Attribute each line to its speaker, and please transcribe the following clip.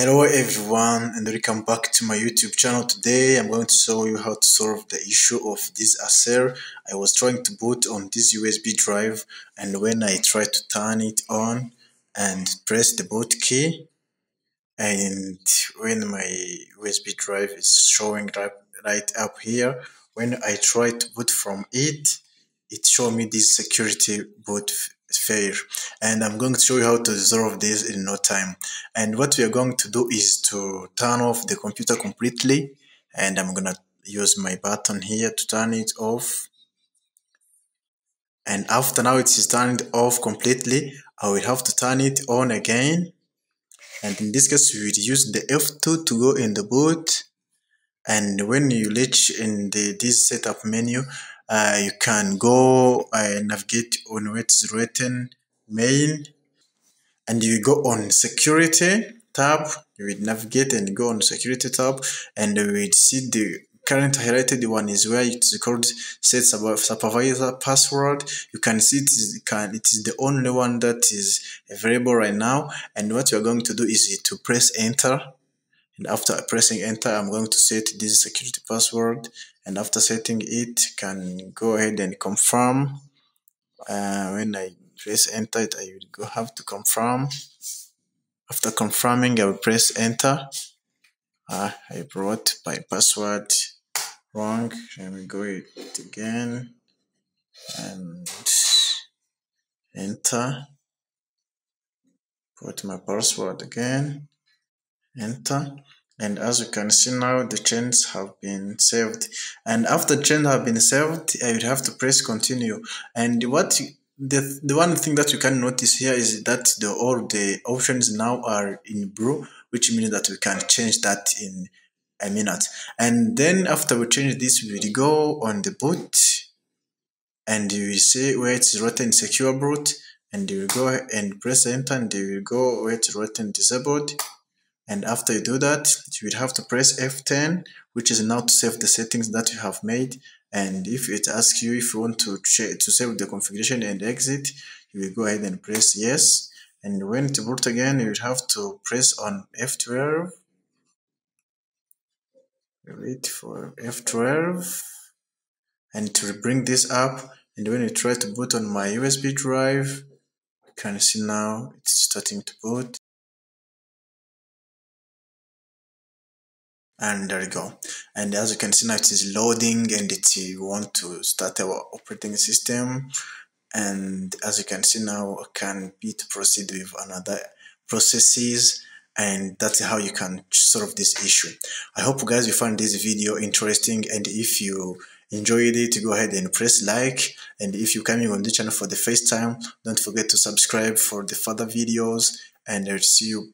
Speaker 1: Hello everyone and welcome back to my YouTube channel. Today I'm going to show you how to solve the issue of this Acer. I was trying to boot on this USB drive and when I try to turn it on and press the boot key and when my USB drive is showing right, up here, when I try to boot from it, it show me this security boot fail. And I'm going to show you how to resolve this in no time. And what we are going to do is to turn off the computer completely. And I'm gonna use my button here to turn it off. And after now it is turned off completely I will have to turn it on again. And in this case we will use the F2 to go in the boot. And when you reach in the this setup menu you can go uh, navigate on what's written main and you go on security tab. You will navigate and go on security tab and you will see the current highlighted one is where it's called set supervisor password. You can see it is, can, it is the only one that is available right now and what you're going to do is to press enter. And after pressing enter I'm going to set this security password. And after setting it can go ahead and confirm. Uh, when I press enter it I will go have to confirm. After confirming I will press enter. Uh, I brought my password. Wrong. Let me go it again. And enter. Put my password again enter. And as you can see now the chains have been saved. And after chain have been saved I would have to press continue. And what the, the one thing that you can notice here is that the all the options now are in blue which means that we can change that in a minute. And then after we change this we will go on the boot. And you will see where it's written secure boot. And you will go and press enter and you will go where it's written disabled and after you do that you will have to press F10 which is now to save the settings that you have made. And if it asks you if you want to to save the configuration and exit you will go ahead and press yes. And when it boot again you will have to press on F12 wait for F12 and to bring this up. And when you try to boot on my USB drive you can see now it's starting to boot and there you go. And as you can see now it is loading and it want to start our operating system. And as you can see now can be to proceed with another processes. And that's how you can solve this issue. I hope you guys you found this video interesting. And if you enjoyed it go ahead and press like. And if you're coming on the channel for the first time don't forget to subscribe for the further videos. And i'll see you